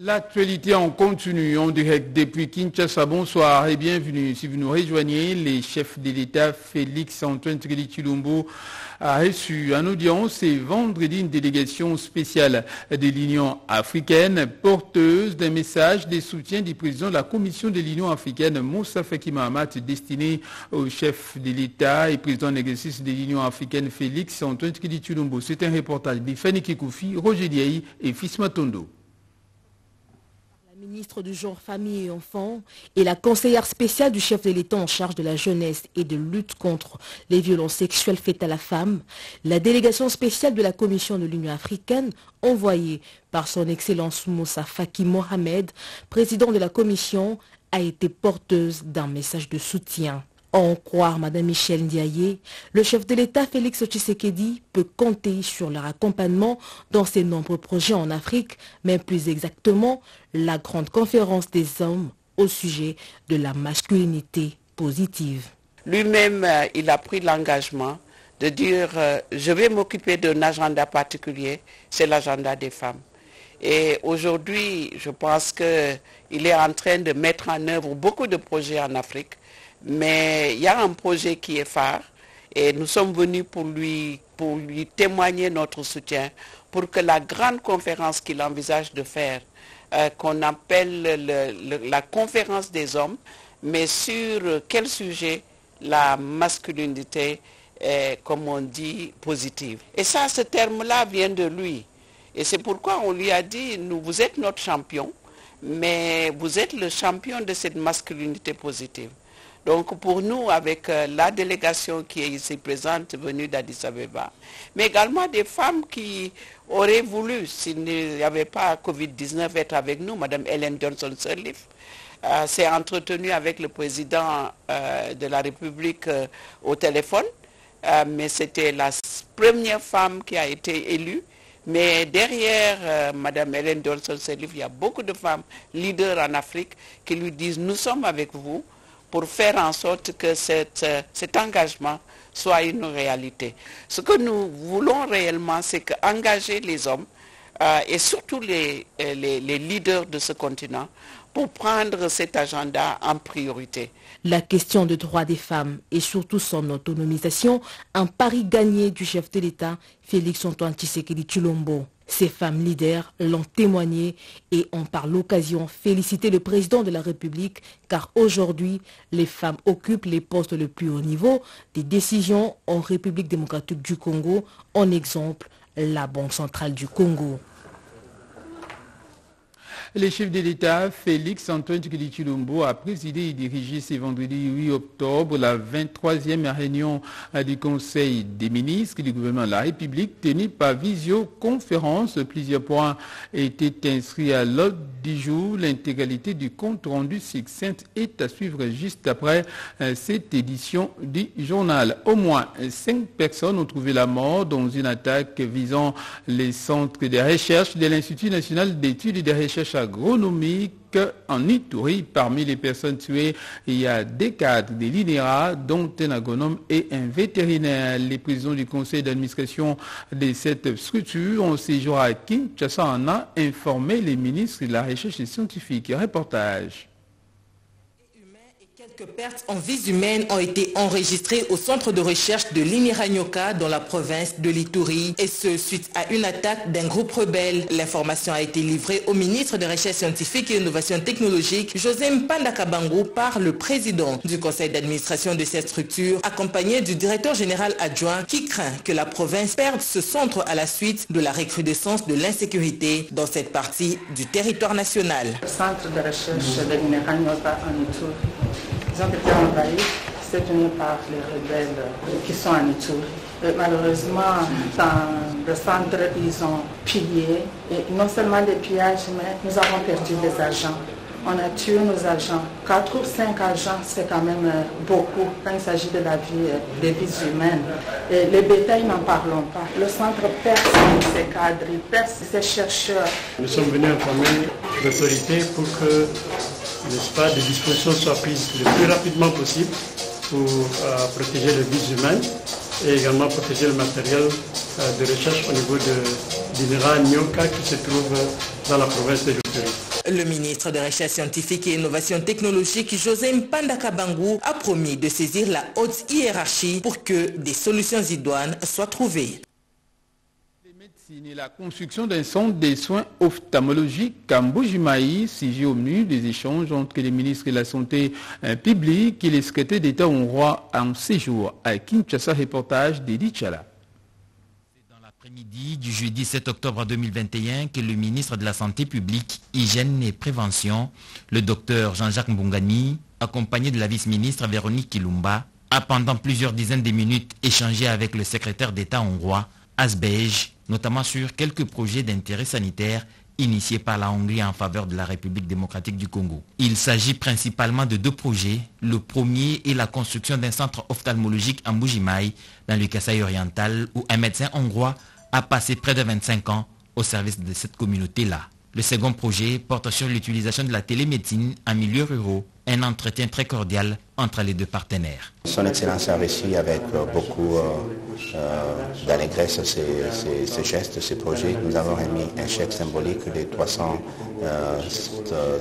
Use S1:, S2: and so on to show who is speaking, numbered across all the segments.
S1: L'actualité en continu, en direct depuis Kinshasa. Bonsoir et bienvenue. Si vous nous rejoignez, les chefs de l'État Félix Antoine Trili a reçu en audience et vendredi une délégation spéciale de l'Union africaine porteuse d'un message de soutien du président de la Commission de l'Union africaine, Moussa Faki Mahamat, destiné au chef de l'État et président d'exercice de l'Union africaine Félix Antoine Trili. C'est un reportage de Fanny Kikoufi, Roger Diaye et Fisma Tondo
S2: ministre du Genre, Famille et Enfants et la conseillère spéciale du chef de l'État en charge de la jeunesse et de lutte contre les violences sexuelles faites à la femme, la délégation spéciale de la Commission de l'Union africaine, envoyée par son Excellence Moussa Faki Mohamed, président de la Commission, a été porteuse d'un message de soutien. En croire Mme Michel Ndiaye, le chef de l'État Félix Tshisekedi peut compter sur leur accompagnement dans ses nombreux projets en Afrique, mais plus exactement la grande conférence des hommes au sujet de la masculinité positive.
S3: Lui-même, euh, il a pris l'engagement de dire euh, je vais m'occuper d'un agenda particulier, c'est l'agenda des femmes. Et aujourd'hui, je pense qu'il est en train de mettre en œuvre beaucoup de projets en Afrique mais il y a un projet qui est phare et nous sommes venus pour lui, pour lui témoigner notre soutien pour que la grande conférence qu'il envisage de faire, euh, qu'on appelle la conférence des hommes, mais sur quel sujet la masculinité est, comme on dit, positive. Et ça, ce terme-là vient de lui. Et c'est pourquoi on lui a dit, nous, vous êtes notre champion, mais vous êtes le champion de cette masculinité positive. Donc pour nous, avec euh, la délégation qui est ici présente, venue d'Addis Abeba, mais également des femmes qui auraient voulu, s'il n'y avait pas Covid-19, être avec nous, Mme Helen Johnson-Sirleaf, euh, s'est entretenue avec le président euh, de la République au téléphone, mais c'était la première femme qui a été élue. Mais derrière Mme Helen Johnson-Sirleaf, il y a beaucoup de femmes leaders en Afrique qui lui disent, nous sommes avec vous, pour faire en sorte que euh, cet engagement soit une réalité. Ce que nous voulons réellement, c'est engager les hommes euh, et surtout les, euh, les leaders de ce continent pour prendre cet agenda en priorité.
S2: La question des droits des femmes et surtout son autonomisation, un pari gagné du chef de l'État, Félix Antoine Tshisekedi Chulombo. Ces femmes leaders l'ont témoigné et ont par l'occasion félicité le président de la République car aujourd'hui, les femmes occupent les postes le plus haut niveau des décisions en République démocratique du Congo, en exemple la Banque centrale du Congo.
S1: Le chef de l'État, Félix Antoine Tshisekedi a présidé et dirigé ce vendredi 8 octobre la 23e réunion du Conseil des ministres du gouvernement de la République tenue par visioconférence. Plusieurs points étaient inscrits à l'ordre du jour. L'intégralité du compte rendu succinct est à suivre juste après euh, cette édition du journal. Au moins cinq personnes ont trouvé la mort dans une attaque visant les centres de recherche de l'Institut national d'études et de recherche agronomique en Ituri. Parmi les personnes tuées, il y a des cadres de l'INERA, dont un agronome et un vétérinaire. Les présidents du conseil d'administration de cette structure ont séjour à Kinshasa en a informé les ministres de la recherche scientifique. Reportage.
S2: Quelques pertes en vies humaines ont été enregistrées au centre de recherche de l'Iniranyoka dans la province de l'Ituri et ce suite à une attaque d'un groupe rebelle. L'information a été livrée au ministre de Recherche scientifique et innovation technologique José Mpanda par le président du conseil d'administration de cette structure accompagné du directeur général adjoint qui craint que la province perde ce centre à la suite de la recrudescence de l'insécurité dans cette partie du territoire national.
S4: Ont été envahis, c'est tenu par les rebelles qui sont en Ituri. malheureusement, dans le centre, ils ont pillé, et non seulement des pillages, mais nous avons perdu des agents. On a tué nos agents. Quatre ou cinq agents, c'est quand même euh, beaucoup quand il s'agit de la vie, euh, des vies humaines. Les bétails, n'en parlons pas. Le centre perce ses cadres, il perce ses chercheurs.
S5: Nous sommes venus informer l'autorité pour que n'est-ce pas, des dispositions soient prises le plus rapidement possible pour euh, protéger les vies humaines et également protéger le matériel euh, de recherche au niveau de l'INERA Nyoka qui se trouve dans la province de
S6: Le ministre de Recherche scientifique et innovation technologique, José Mpandakabangu, a promis de saisir la haute hiérarchie pour que des solutions idoines soient trouvées
S1: la construction d'un centre des soins ophtalmologiques à Mbujimaï, sujet au menu des échanges entre les ministres de la Santé euh, publique et les secrétaires d'État hongrois en séjour à Kinshasa, reportage d'Edi Chala.
S7: C'est dans l'après-midi du jeudi 7 octobre 2021 que le ministre de la Santé publique, Hygiène et Prévention, le docteur Jean-Jacques Mbungani, accompagné de la vice-ministre Véronique Kilumba, a pendant plusieurs dizaines de minutes échangé avec le secrétaire d'État hongrois, Asbej, notamment sur quelques projets d'intérêt sanitaire initiés par la Hongrie en faveur de la République démocratique du Congo. Il s'agit principalement de deux projets. Le premier est la construction d'un centre ophtalmologique en Bougimaï, dans le Kasaï oriental, où un médecin hongrois a passé près de 25 ans au service de cette communauté-là. Le second projet porte sur l'utilisation de la télémédecine en milieu rural, un entretien très cordial entre les deux partenaires.
S8: Son Excellence a reçu avec euh, beaucoup euh, euh, d'allégresse ces, gestes, ces projets. Nous avons remis un chèque symbolique de 300,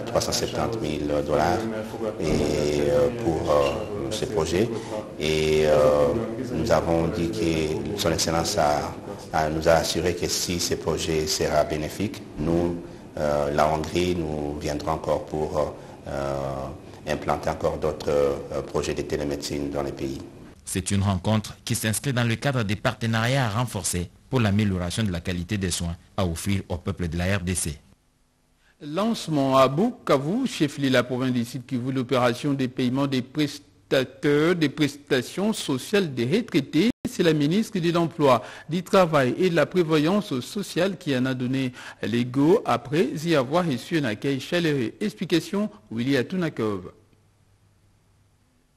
S8: 370 000 dollars pour ces projets. Et nous avons dit que Son Excellence nous a assuré que si ces projets seront bénéfiques, nous, la Hongrie, nous viendrons encore pour implanter encore d'autres euh, projets de télémédecine dans les pays.
S7: C'est une rencontre qui s'inscrit dans le cadre des partenariats renforcés pour l'amélioration de la qualité des soins à offrir au peuple de la RDC.
S1: Lancement à Bukavu, chef-lieu la province du Sud Kivu, l'opération des paiements des prestateurs des prestations sociales des retraités. C'est la ministre de l'Emploi, du Travail et de la Prévoyance sociale qui en a donné l'ego après y avoir reçu un accueil chaleureux. Explication, Willy Atunakov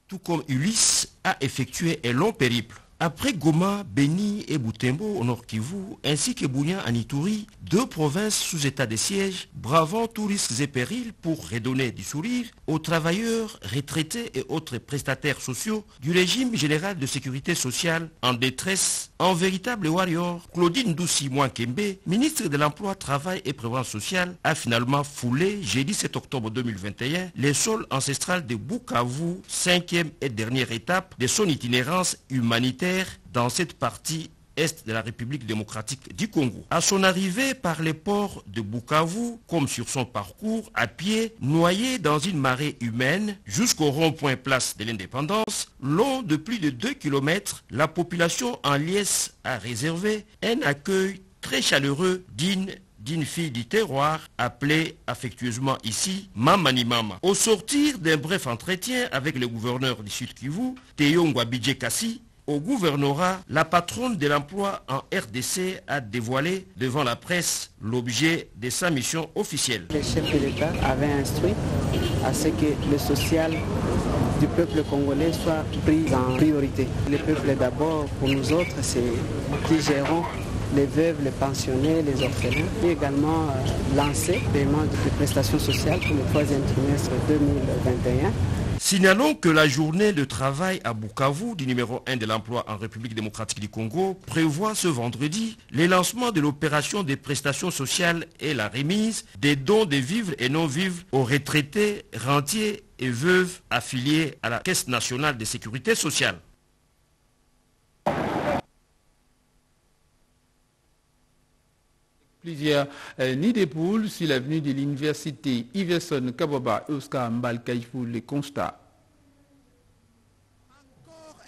S9: tout comme Ulysse a effectué un long périple après Goma, Beni et Boutembo au Nord Kivu, ainsi que Bounia en Ituri, deux provinces sous état de siège, bravant tous risques et périls pour redonner du sourire aux travailleurs, retraités et autres prestataires sociaux du régime général de sécurité sociale en détresse, en véritable warrior, Claudine Doussi Mouankembe, ministre de l'Emploi, Travail et Prévoyance sociale, a finalement foulé, jeudi 7 octobre 2021, les sols ancestrales de Bukavu, cinquième et dernière étape de son itinérance humanitaire dans cette partie est de la République démocratique du Congo. À son arrivée par les ports de Bukavu, comme sur son parcours à pied, noyé dans une marée humaine, jusqu'au rond-point place de l'indépendance, long de plus de 2 km, la population en liesse a réservé un accueil très chaleureux, digne d'une fille du terroir appelée affectueusement ici Mamani Mama. Au sortir d'un bref entretien avec le gouverneur du Sud Kivu, Théo Ngwabidje Kassi, au gouvernorat, la patronne de l'emploi en RDC a dévoilé devant la presse l'objet de sa mission officielle.
S10: Le chef de l'État avait instruit à ce que le social du peuple congolais soit pris en priorité. Le peuple d'abord, pour nous autres, c'est qui gérons les veuves, les pensionnés, les orphelins, et également euh, lancer le paiement de prestations sociales pour le troisième trimestre 2021
S9: Signalons que la journée de travail à Bukavu du numéro 1 de l'emploi en République démocratique du Congo prévoit ce vendredi le lancement de l'opération des prestations sociales et la remise des dons de vivres et non-vivres aux retraités, rentiers et veuves affiliés à la Caisse nationale de sécurité sociale.
S1: Plusieurs euh, nids des poules sur l'avenue de l'université Iverson Kaboba Oscar les constats.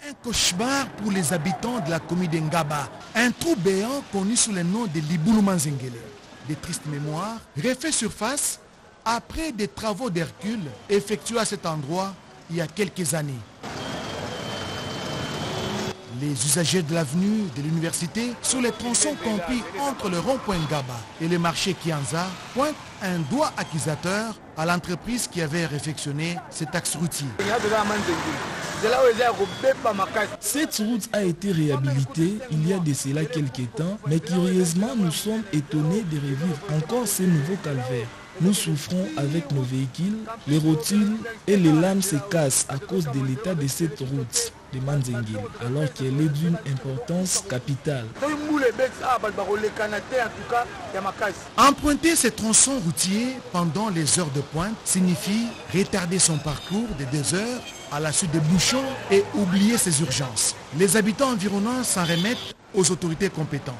S11: Un cauchemar pour les habitants de la commune d'Engaba. Un trou béant connu sous le nom de Liboulou-Manzengele. Des tristes mémoires refait surface après des travaux d'Hercule effectués à cet endroit il y a quelques années. Les usagers de l'avenue de l'université, sur les tronçons compris entre le rond-point Gaba et le marché Kianza, pointent un doigt accusateur à l'entreprise qui avait réfectionné cet axe routier.
S12: Cette route a été réhabilitée il y a de cela quelques temps, mais curieusement, nous sommes étonnés de revivre encore ces nouveaux calvaires. Nous souffrons avec nos véhicules, les rotules et les lames se cassent à cause de l'état de cette route. De Manzengil, alors qu'elle est d'une importance capitale.
S11: Emprunter ces tronçons routiers pendant les heures de pointe signifie retarder son parcours de deux heures à la suite des bouchons et oublier ses urgences. Les habitants environnants s'en remettent aux autorités compétentes.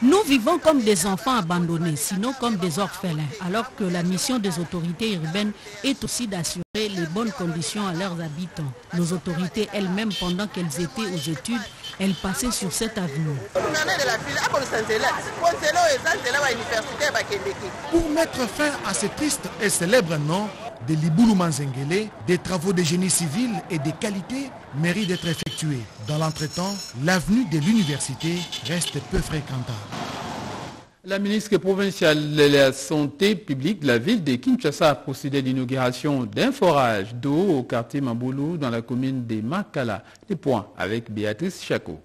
S13: Nous vivons comme des enfants abandonnés, sinon comme des orphelins, alors que la mission des autorités urbaines est aussi d'assurer les bonnes conditions à leurs habitants. Nos autorités elles-mêmes, pendant qu'elles étaient aux études, elles passaient sur cette avenue.
S11: Pour mettre fin à ce triste et célèbre nom de Liboulou Manzengele, des travaux de génie civil et de qualité méritent d'être effectués. Dans l'entretemps, l'avenue de l'université reste peu fréquentable.
S1: La ministre provinciale de la Santé publique de la ville de Kinshasa a procédé à l'inauguration d'un forage d'eau au quartier Maboulou dans la commune de Makala. Les points avec Béatrice Chaco.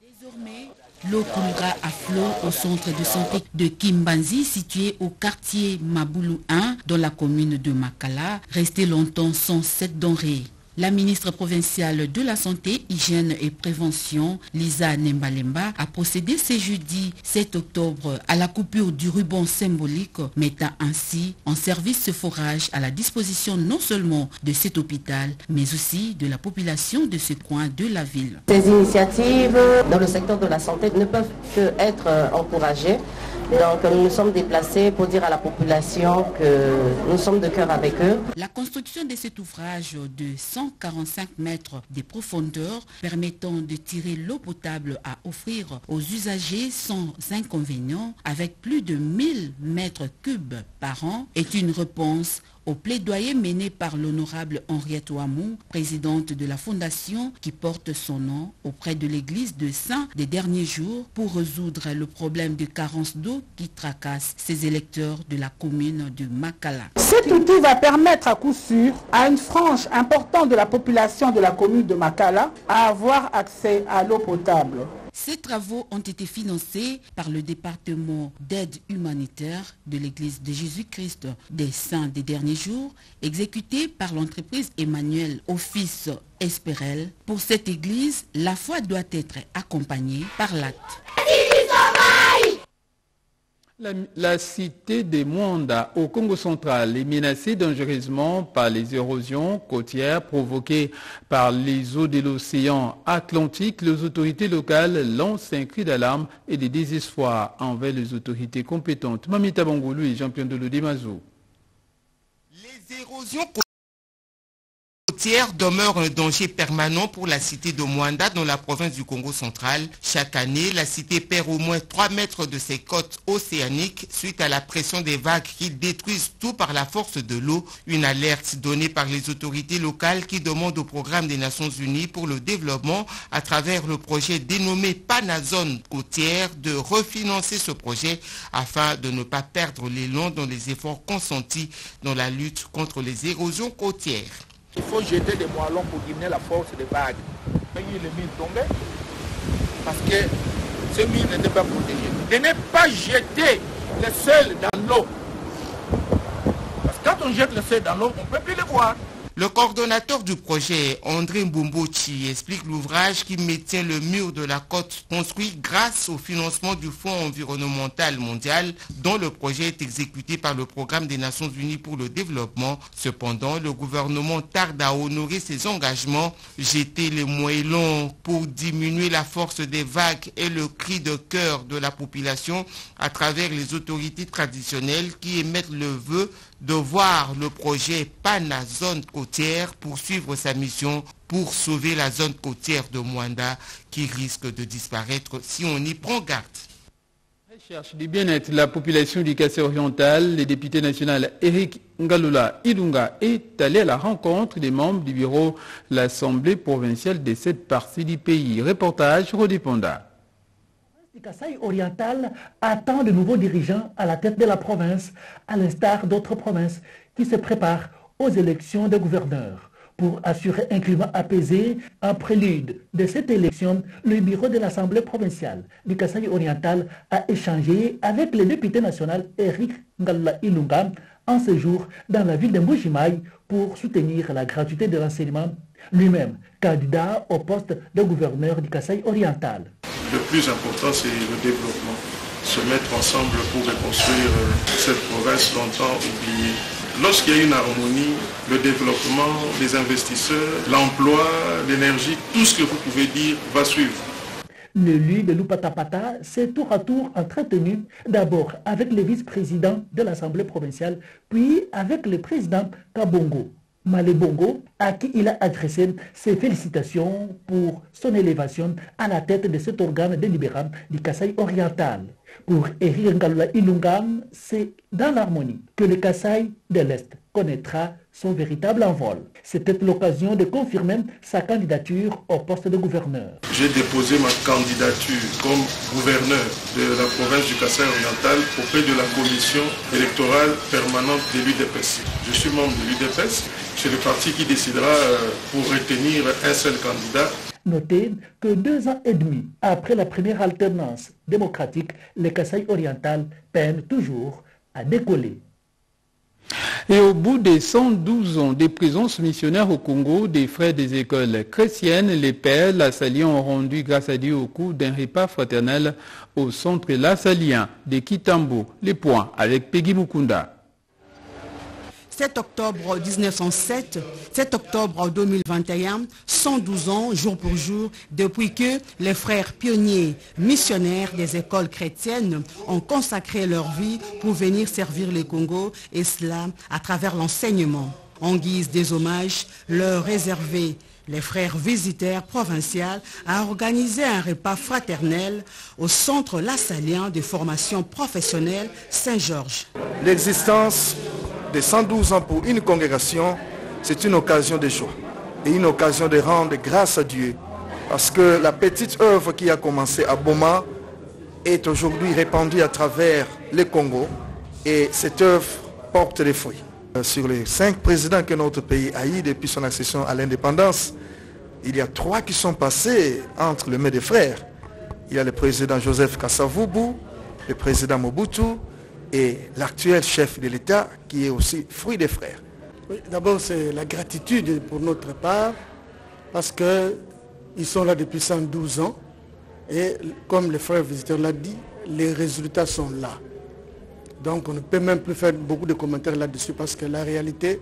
S14: Désormais, L'eau coulera à flot au centre de santé de Kimbanzi, situé au quartier Maboulou 1, dans la commune de Makala, resté longtemps sans cette denrée. La ministre provinciale de la Santé, Hygiène et Prévention, Lisa Nembalemba, a procédé ce jeudi 7 octobre à la coupure du ruban symbolique, mettant ainsi en service ce forage à la disposition non seulement de cet hôpital, mais aussi de la population de ce coin de la ville.
S15: Ces initiatives dans le secteur de la santé ne peuvent que être encouragées. Donc nous nous sommes déplacés pour dire à la population que nous sommes de cœur avec eux.
S14: La construction de cet ouvrage de 145 mètres de profondeur permettant de tirer l'eau potable à offrir aux usagers sans inconvénient avec plus de 1000 mètres cubes par an est une réponse au plaidoyer mené par l'honorable Henriette Ouamou, présidente de la fondation qui porte son nom auprès de l'église de Saint des derniers jours pour résoudre le problème de carence d'eau qui tracasse ses électeurs de la commune de Makala.
S10: Cet outil va permettre à coup sûr à une frange importante de la population de la commune de Makala à avoir accès à l'eau potable.
S14: Ces travaux ont été financés par le département d'aide humanitaire de l'Église de Jésus-Christ des Saints des derniers jours, exécutés par l'entreprise Emmanuel Office Espérel. Pour cette Église, la foi doit être accompagnée par l'acte.
S1: La, cité de Mwanda au Congo central est menacée dangereusement par les érosions côtières provoquées par les eaux de l'océan Atlantique. Les autorités locales lancent un cri d'alarme et de désespoir envers les autorités compétentes. Mamita Bangoulou et Jean-Pierre de Lodemazo.
S16: Les érosions côtière demeure un danger permanent pour la cité de Mwanda dans la province du Congo central. Chaque année, la cité perd au moins 3 mètres de ses côtes océaniques suite à la pression des vagues qui détruisent tout par la force de l'eau. Une alerte donnée par les autorités locales qui demandent au programme des Nations Unies pour le développement à travers le projet dénommé Panazone côtière de refinancer ce projet afin de ne pas perdre l'élan dans les efforts consentis dans la lutte contre les érosions côtières.
S17: Il faut jeter des moellons pour diminuer la force des vagues. Les mines tombaient parce que ces mines n'étaient pas protégées. De ne pas jeter le sel dans l'eau. Parce que quand on jette le sel dans l'eau, on ne peut plus le voir.
S16: Le coordonnateur du projet, André Mbombochi, explique l'ouvrage qui maintient le mur de la côte construit grâce au financement du Fonds environnemental mondial dont le projet est exécuté par le Programme des Nations Unies pour le développement. Cependant, le gouvernement tarde à honorer ses engagements. Jeter les moellons pour diminuer la force des vagues et le cri de cœur de la population à travers les autorités traditionnelles qui émettent le vœu de voir le projet Panazone côtière poursuivre sa mission pour sauver la zone côtière de Mwanda qui risque de disparaître si on y prend garde.
S1: Recherche du bien-être de la population du Cassé oriental, le député national Eric Ngalula Idunga est allé à la rencontre des membres du bureau de l'Assemblée provinciale de cette partie du pays. Reportage Rodiponda.
S18: Le Kassai oriental attend de nouveaux dirigeants à la tête de la province, à l'instar d'autres provinces qui se préparent aux élections de gouverneurs. Pour assurer un climat apaisé, en prélude de cette élection, le bureau de l'Assemblée provinciale du Kassai oriental a échangé avec le député national Eric Ngalla Ilunga en séjour dans la ville de Mbujimaï pour soutenir la gratuité de l'enseignement, lui-même candidat au poste de gouverneur du Kassai oriental.
S19: Le plus important, c'est le développement. Se mettre ensemble pour reconstruire cette province longtemps oubliée. Lorsqu'il y a une harmonie, le développement, les investisseurs, l'emploi, l'énergie, tout ce que vous pouvez dire va suivre.
S18: L'élu de Lupatapata s'est tour à tour entretenu d'abord avec le vice-président de l'Assemblée provinciale, puis avec le président Kabongo. Malebongo, à qui il a adressé ses félicitations pour son élévation à la tête de cet organe délibérant du Kassai oriental. Pour Eric Ngalula Ilungan, c'est dans l'harmonie que le Kassai de l'Est connaîtra son véritable envol. C'était l'occasion de confirmer sa candidature au poste de gouverneur.
S19: J'ai déposé ma candidature comme gouverneur de la province du Kassai oriental auprès de la commission électorale permanente de l'UDPS. Je suis membre de l'UDPS. C'est le parti qui décidera pour retenir un seul candidat.
S18: Notez que deux ans et demi après la première alternance démocratique, le Kassai oriental peine toujours à décoller.
S1: Et au bout des 112 ans de présence missionnaire au Congo, des frères des écoles chrétiennes, les pères lassaliens ont rendu grâce à Dieu au cours d'un repas fraternel au centre lassalien de Kitambo. Les points avec Peggy Mukunda.
S20: 7 octobre 1907, 7 octobre 2021, 112 ans jour pour jour depuis que les frères pionniers missionnaires des écoles chrétiennes ont consacré leur vie pour venir servir le Congo et cela à travers l'enseignement. En guise des hommages leur réservés, les frères visiteurs provinciaux a organisé un repas fraternel au centre lassalien de formation professionnelle Saint-Georges.
S21: L'existence de 112 ans pour une congrégation, c'est une occasion de joie et une occasion de rendre grâce à Dieu. Parce que la petite œuvre qui a commencé à Boma est aujourd'hui répandue à travers le Congo et cette œuvre porte des fruits. Sur les cinq présidents que notre pays a eu depuis son accession à l'indépendance, il y a trois qui sont passés entre les mains des frères. Il y a le président Joseph Kassavubu, le président Mobutu, et l'actuel chef de l'État qui est aussi fruit des frères.
S22: D'abord, c'est la gratitude pour notre part parce qu'ils sont là depuis 112 ans et comme le frère visiteur l'a dit, les résultats sont là. Donc on ne peut même plus faire beaucoup de commentaires là-dessus parce que la réalité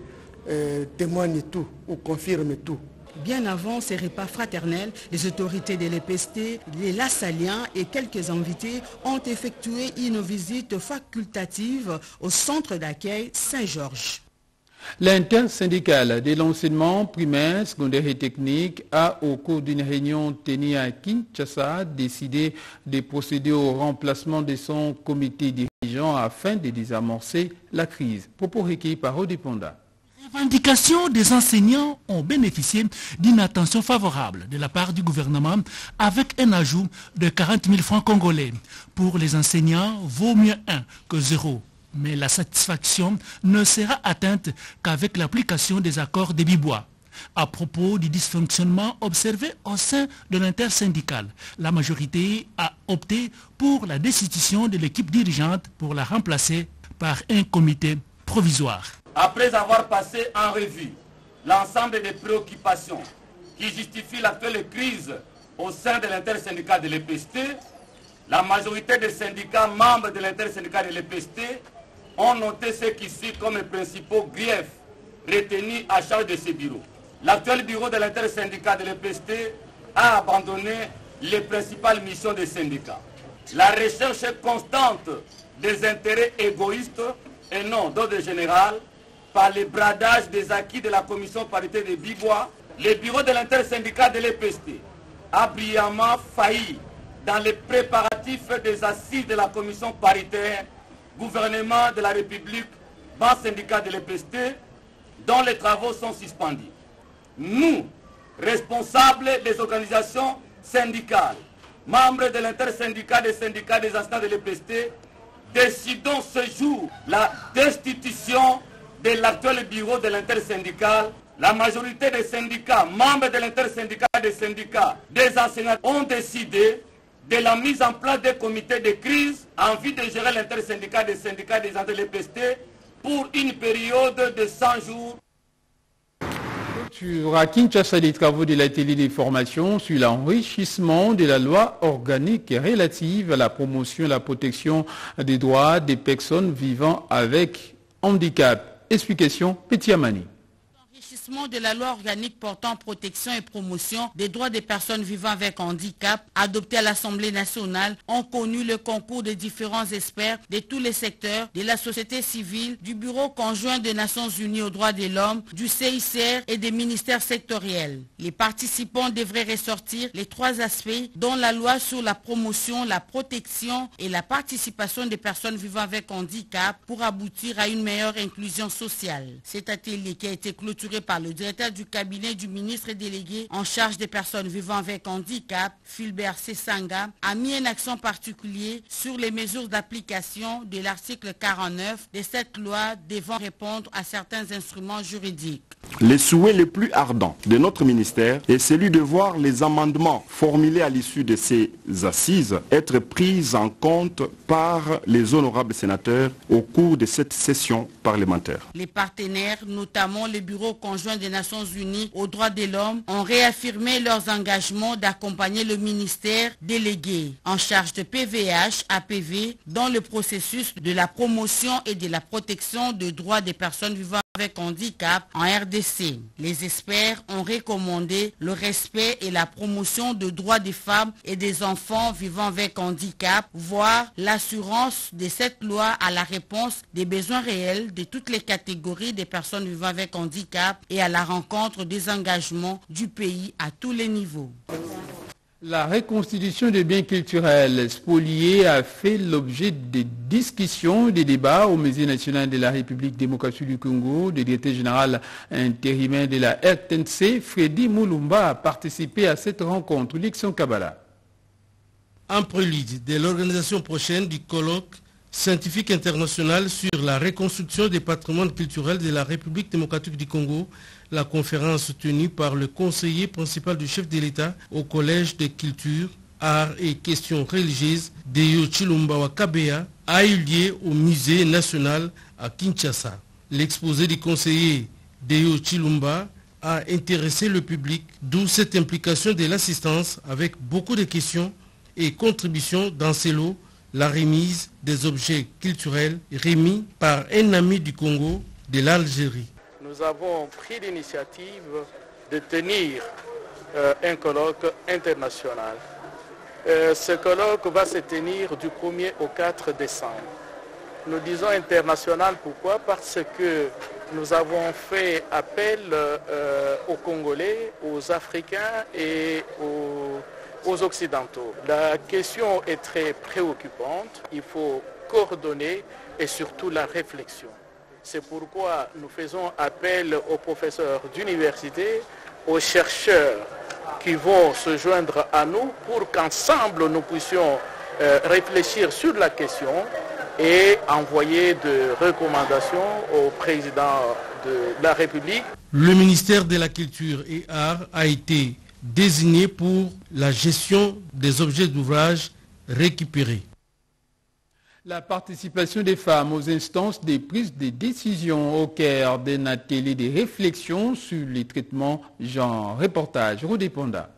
S22: euh, témoigne tout ou confirme tout.
S20: Bien avant ces repas fraternels, les autorités de l'EPST, les Lassaliens et quelques invités ont effectué une visite facultative au centre d'accueil Saint-Georges.
S1: L'intersyndicale de l'enseignement primaire, secondaire et technique a, au cours d'une réunion tenue à Kinshasa, décidé de procéder au remplacement de son comité afin de désamorcer la crise. Propos recueillis par Odépanda.
S23: Les revendications des enseignants ont bénéficié d'une attention favorable de la part du gouvernement avec un ajout de 40 000 francs congolais. Pour les enseignants, vaut mieux un que zéro. Mais la satisfaction ne sera atteinte qu'avec l'application des accords de Bibois. À propos du dysfonctionnement observé au sein de l'intersyndicale, la majorité a opté pour la destitution de l'équipe dirigeante pour la remplacer par un comité provisoire.
S24: Après avoir passé en revue l'ensemble des préoccupations qui justifient l'actuelle crise au sein de l'intersyndicale de l'EPST, la majorité des syndicats membres de l'intersyndicale de l'EPST ont noté ce qui suit comme les principaux griefs retenus à charge de ces bureaux. L'actuel bureau de l'intersyndicale de l'EPST a abandonné les principales missions des syndicats. La recherche constante des intérêts égoïstes et non d'ordre général par le bradage des acquis de la commission parité de Bibois, le bureau de l'intersyndicale de l'EPST a brillamment failli dans les préparatifs des assises de la commission paritaire gouvernement de la République, bas syndicat de l'EPST, dont les travaux sont suspendus. Nous, responsables des organisations syndicales, membres de l'intersyndicat des syndicats des instants de l'EPST, décidons ce jour la destitution de l'actuel bureau de l'intersyndicale. La majorité des syndicats, membres de l'intersyndicat des syndicats des enseignants ont décidé de la mise en place des comités de crise en vue de gérer l'intersyndicat des syndicats des enseignants de l'EPST pour une période de 100 jours
S1: sur à Kinshasa les travaux de l'atelier des formations sur l'enrichissement de la loi organique relative à la promotion et la protection des droits des personnes vivant avec handicap. Explication Petit Amani
S25: de la loi organique portant protection et promotion des droits des personnes vivant avec handicap, adoptée à l'Assemblée nationale, ont connu le concours de différents experts de tous les secteurs, de la société civile, du Bureau conjoint des Nations Unies aux droits de l'homme, du CICR et des ministères sectoriels. Les participants devraient ressortir les trois aspects dont la loi sur la promotion, la protection et la participation des personnes vivant avec handicap pour aboutir à une meilleure inclusion sociale. Cet atelier qui a été clôturé par le directeur du cabinet du ministre délégué en charge des personnes vivant avec handicap, Philbert Sessanga, a mis un accent particulier sur les mesures d'application de l'article 49 de cette loi devant répondre à certains instruments juridiques.
S26: Les souhaits les plus ardents de notre ministère est celui de voir les amendements formulés à l'issue de ces assises être pris en compte par les honorables sénateurs au cours de cette session parlementaire.
S25: Les partenaires, notamment le Bureau conjoint des Nations Unies aux droits de l'homme, ont réaffirmé leurs engagements d'accompagner le ministère délégué en charge de PVH, APV, dans le processus de la promotion et de la protection des droits des personnes vivant avec handicap en RDC. Les experts ont recommandé le respect et la promotion des droits des femmes et des enfants vivant avec handicap, voire l'assurance de cette loi à la réponse des besoins réels de toutes les catégories des personnes vivant avec handicap et à la rencontre des engagements du pays à tous les niveaux.
S1: La reconstitution des biens culturels spoliés a fait l'objet de discussions et de débats au Musée national de la République démocratique du Congo. Le directeur général intérimaire de la RTNC, Freddy Moulumba, a participé à cette rencontre. Lixon Kabbalah.
S27: En prélude de l'organisation prochaine du colloque scientifique international sur la reconstruction des patrimoines culturels de la République démocratique du Congo, la conférence tenue par le conseiller principal du chef de l'État au Collège de culture, arts et questions religieuses de Chilumba Kabea a eu lieu au musée national à Kinshasa. L'exposé du conseiller Deo Chilumba a intéressé le public, d'où cette implication de l'assistance avec beaucoup de questions et contributions dans ces lots, la remise des objets culturels remis par un ami du Congo de l'Algérie
S28: nous avons pris l'initiative de tenir euh, un colloque international. Euh, ce colloque va se tenir du 1er au 4 décembre. Nous disons international pourquoi? Parce que nous avons fait appel euh, aux Congolais, aux Africains et aux, aux Occidentaux. La question est très préoccupante. Il faut coordonner et surtout la réflexion. C'est pourquoi nous faisons appel aux professeurs d'université, aux chercheurs qui vont se joindre à nous pour qu'ensemble nous puissions euh, réfléchir sur la question et envoyer de recommandations au président de la République.
S27: Le ministère de la Culture et Arts a été désigné pour la gestion des objets d'ouvrage récupérés.
S1: La participation des femmes aux instances des prises de décision au cœur d'un atelier de réflexion sur les traitements genre. Reportage Rodéponda.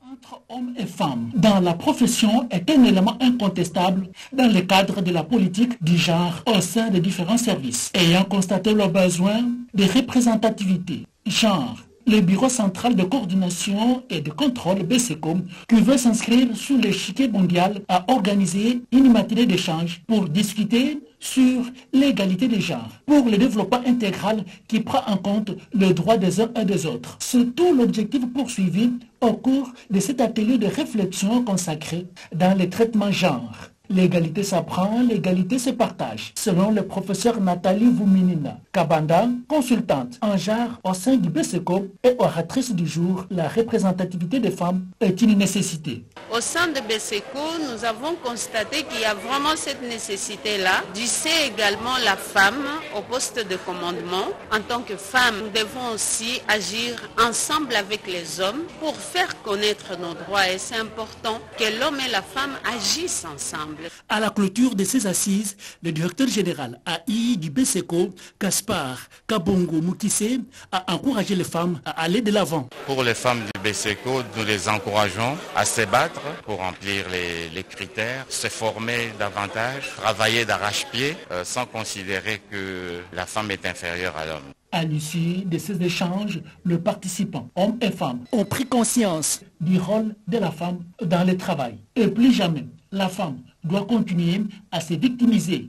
S18: Entre hommes et femmes dans la profession est un élément incontestable dans le cadre de la politique du genre au sein des différents services. Ayant constaté le besoin de représentativité, genre le Bureau central de coordination et de contrôle BCCOM, qui veut s'inscrire sur l'échiquier mondial, a organisé une matinée d'échange pour discuter sur l'égalité des genres, pour le développement intégral qui prend en compte le droit des uns et des autres. C'est tout l'objectif poursuivi au cours de cet atelier de réflexion consacré dans les traitements genre. L'égalité s'apprend, l'égalité se partage. Selon le professeur Nathalie Vouminina Kabanda, consultante en genre au sein du BSECO et oratrice du jour, la représentativité des femmes est une nécessité.
S29: Au sein de BSECO, nous avons constaté qu'il y a vraiment cette nécessité-là d'hisser également la femme au poste de commandement. En tant que femme, nous devons aussi agir ensemble avec les hommes pour faire connaître nos droits et c'est important que l'homme et la femme agissent ensemble
S18: À la clôture de ces assises, le directeur général AI du BSECO, Gaspard Kabongo Mukise, a encouragé les femmes à aller de l'avant.
S30: Pour les femmes du BSECO, nous les encourageons à se battre pour remplir les, les critères, se former davantage, travailler d'arrache-pied euh, sans considérer que la femme est inférieure à l'homme.
S18: À l'issue de ces échanges, les participants, hommes et femmes, ont pris conscience du rôle de la femme dans le travail. Et plus jamais, la femme doit continuer à se victimiser.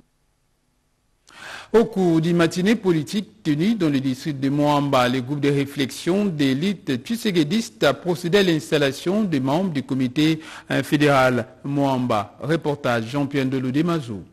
S1: Au cours d'une matinée politique tenue dans le district de Moamba, le groupe de réflexion d'élite tuségédiste a procédé à l'installation des membres du comité fédéral Moamba. Reportage Jean-Pierre Delodé Mazou.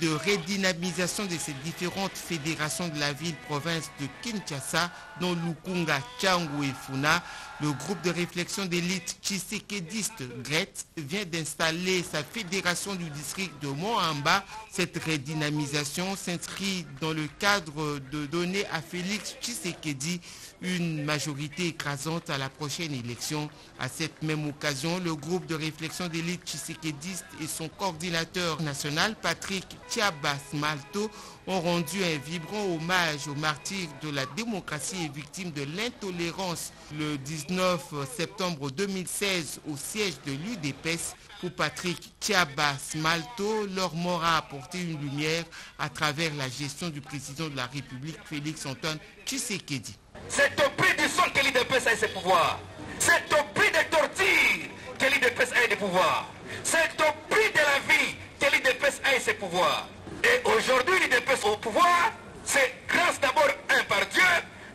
S16: De redynamisation de ces différentes fédérations de la ville-province de Kinshasa, dont Lukunga, Tchangou et Funa, le groupe de réflexion d'élite Tshisekediste GRET vient d'installer sa fédération du district de Moamba. Cette redynamisation s'inscrit dans le cadre de donner à Félix Tshisekedi une majorité écrasante à la prochaine élection. À cette même occasion, le groupe de réflexion d'élite Tshisekediste et son coordinateur national, Patrick Tiabas Malto, ont rendu un vibrant hommage aux martyrs de la démocratie et victimes de l'intolérance le 19 septembre 2016 au siège de l'UDPS. Pour Patrick Tiabas Malto, leur mort a apporté une lumière à travers la gestion du président de la République, Félix Antoine Tshisekedi.
S29: C'est au prix du sang que l'IDPS a ses pouvoirs. C'est au prix des tortures que l'IDPS a des pouvoirs. C'est au prix de la vie que l'IDPS a ses pouvoirs. Et aujourd'hui, l'IDPS au pouvoir, c'est grâce d'abord, un par Dieu,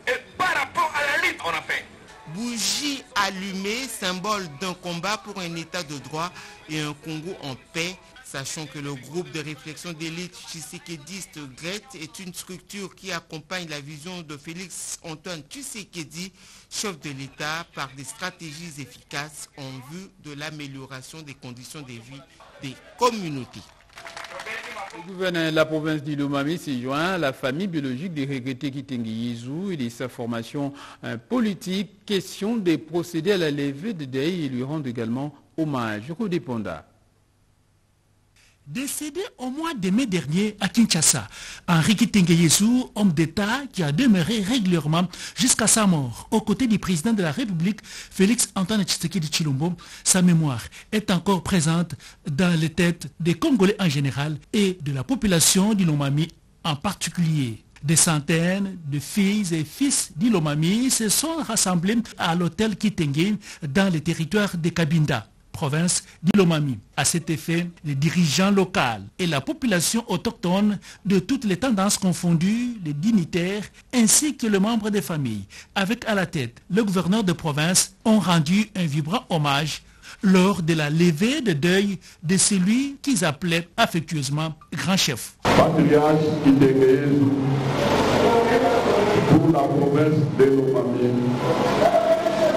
S29: et par rapport à la lutte, on a fait.
S16: Bougie allumée, symbole d'un combat pour un état de droit et un Congo en paix, sachant que le groupe de réflexion d'élite Tshisekediste GRET est une structure qui accompagne la vision de Félix Antoine Tshisekedi, chef de l'État, par des stratégies efficaces en vue de l'amélioration des conditions de vie des communautés.
S1: Le gouverneur de la province d'Ilomami s'est joint à la famille biologique des regrettés Kitengi Yizou et de sa formation politique. Question de procéder à la levée de deuil et lui rendre également hommage.
S18: Décédé au mois de mai dernier à Kinshasa, Henri Tengeyesu, homme d'État qui a demeuré régulièrement jusqu'à sa mort aux côtés du président de la République, Félix Antoine Tshisekedi Chilombo, sa mémoire est encore présente dans les têtes des Congolais en général et de la population d'Ilomami en particulier. Des centaines de filles et fils d'Ilomami se sont rassemblés à l'hôtel Kitenge dans le territoire de Kabinda province d'Ilomami. À cet effet, les dirigeants locaux et la population autochtone de toutes les tendances confondues, les dignitaires ainsi que les membres des familles, avec à la tête le gouverneur de province, ont rendu un vibrant hommage lors de la levée de deuil de celui qu'ils appelaient affectueusement grand chef.
S31: Patriarche pour la province d'Ilomami,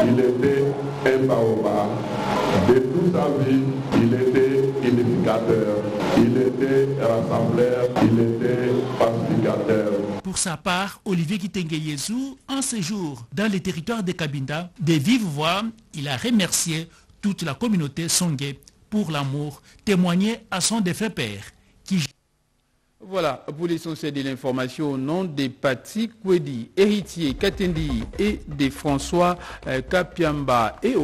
S31: il était un baobab de toute sa vie, il était unificateur, il était rassembleur, il était pacificateur.
S18: Pour sa part, Olivier Kitengeyezu, en séjour dans les territoires de Kabinda, de vive voix, il a remercié toute la communauté songé pour l'amour témoigné à son défunt père. Qui...
S1: Voilà pour l'essentiel de l'information au nom des Pati Kwedi, héritier Katendi et de François Kapiamba et